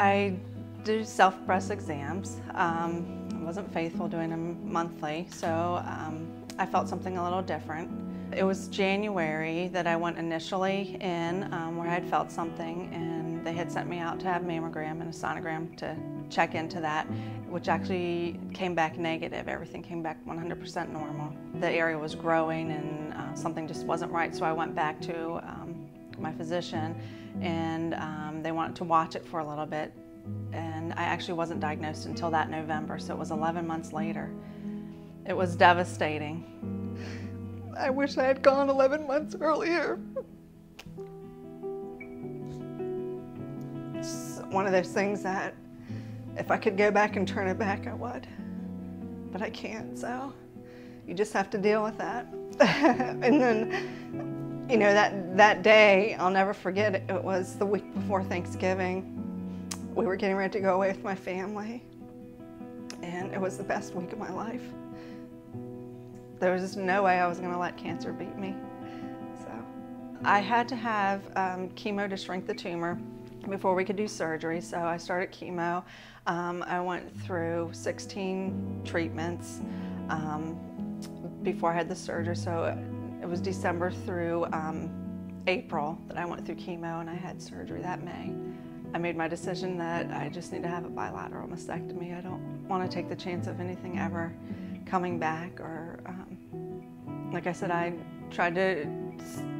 I do self-breast exams. Um, I wasn't faithful doing them monthly, so um, I felt something a little different. It was January that I went initially in um, where I had felt something and they had sent me out to have mammogram and a sonogram to check into that, which actually came back negative. Everything came back 100% normal. The area was growing and uh, something just wasn't right, so I went back to um, my physician and um, they wanted to watch it for a little bit. And I actually wasn't diagnosed until that November, so it was 11 months later. It was devastating. I wish I had gone 11 months earlier. It's one of those things that if I could go back and turn it back, I would. But I can't, so you just have to deal with that. and then, you know, that, that day, I'll never forget it. It was the week before Thanksgiving. We were getting ready to go away with my family. And it was the best week of my life. There was no way I was going to let cancer beat me. So I had to have um, chemo to shrink the tumor before we could do surgery. So I started chemo. Um, I went through 16 treatments um, before I had the surgery. So was December through um, April that I went through chemo and I had surgery that May. I made my decision that I just need to have a bilateral mastectomy. I don't want to take the chance of anything ever coming back or, um, like I said, I tried to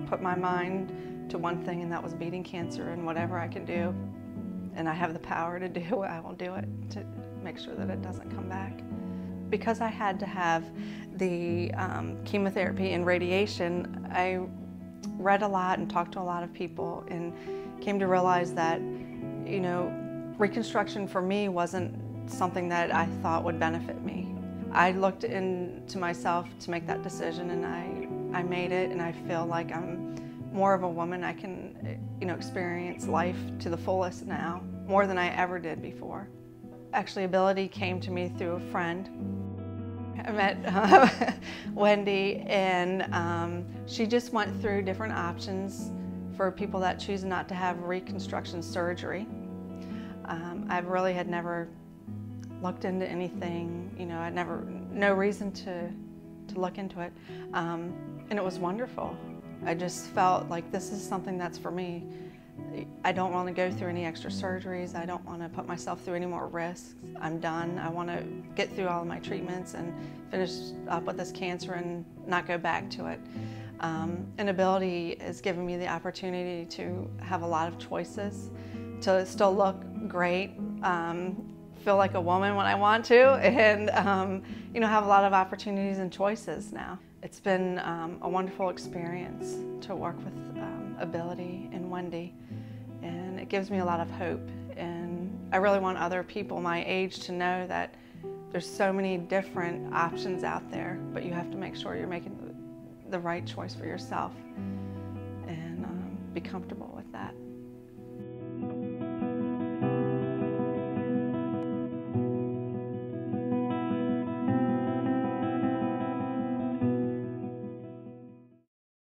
put my mind to one thing and that was beating cancer and whatever I can do and I have the power to do it, I will do it to make sure that it doesn't come back. Because I had to have the um, chemotherapy and radiation, I read a lot and talked to a lot of people and came to realize that, you know, reconstruction for me wasn't something that I thought would benefit me. I looked into myself to make that decision and I, I made it and I feel like I'm more of a woman. I can, you know, experience life to the fullest now, more than I ever did before. Actually, ability came to me through a friend. I met uh, Wendy, and um, she just went through different options for people that choose not to have reconstruction surgery. Um, I really had never looked into anything, you know, I never, no reason to, to look into it. Um, and it was wonderful. I just felt like this is something that's for me. I don't want to go through any extra surgeries. I don't want to put myself through any more risks. I'm done. I want to get through all of my treatments and finish up with this cancer and not go back to it. Um, Ability has given me the opportunity to have a lot of choices, to still look great, um, feel like a woman when I want to, and um, you know have a lot of opportunities and choices now. It's been um, a wonderful experience to work with um, Ability and Wendy, and it gives me a lot of hope. And I really want other people my age to know that there's so many different options out there, but you have to make sure you're making the right choice for yourself and um, be comfortable with that.